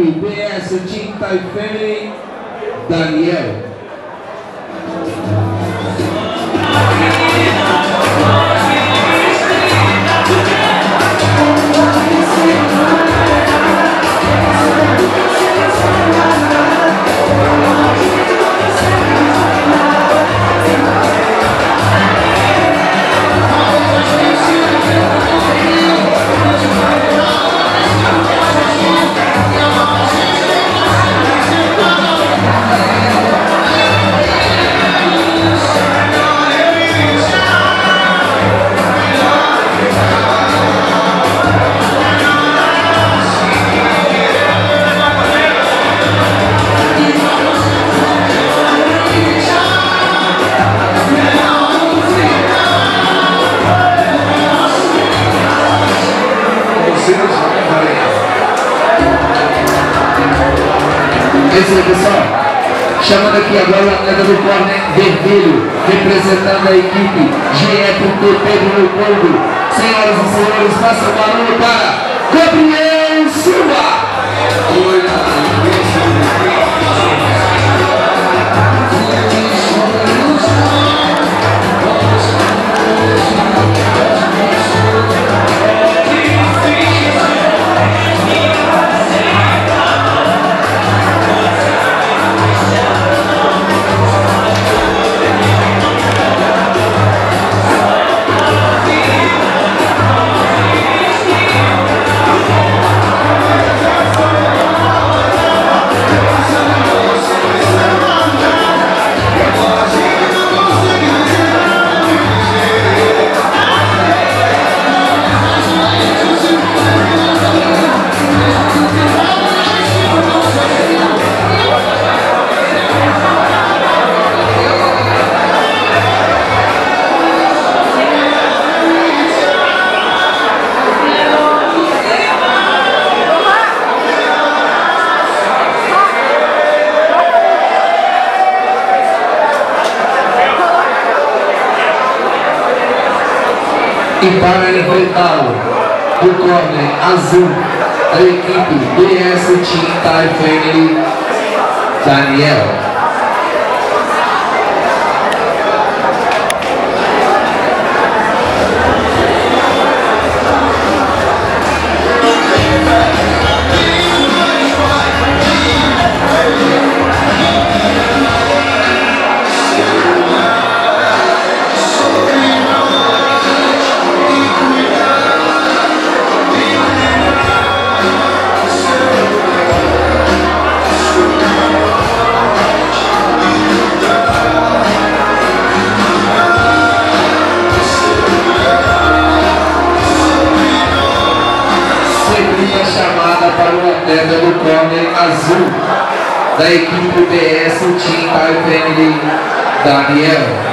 equipe BS Team Thai Family, Daniel. Agora o atleta do corner vermelho, representando a equipe GE. Pedro Leopoldo. Senhoras e senhores, o barulho para Gabriel Silva. E para enfrentá-lo, do corner azul da equipe BS Team Thai Family, Daniel. Azul da equipe BS Team Thai Family, Daniel.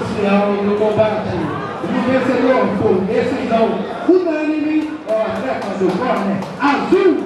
final do combate. O vencedor por decisão unânime, olha, fazer o corner azul.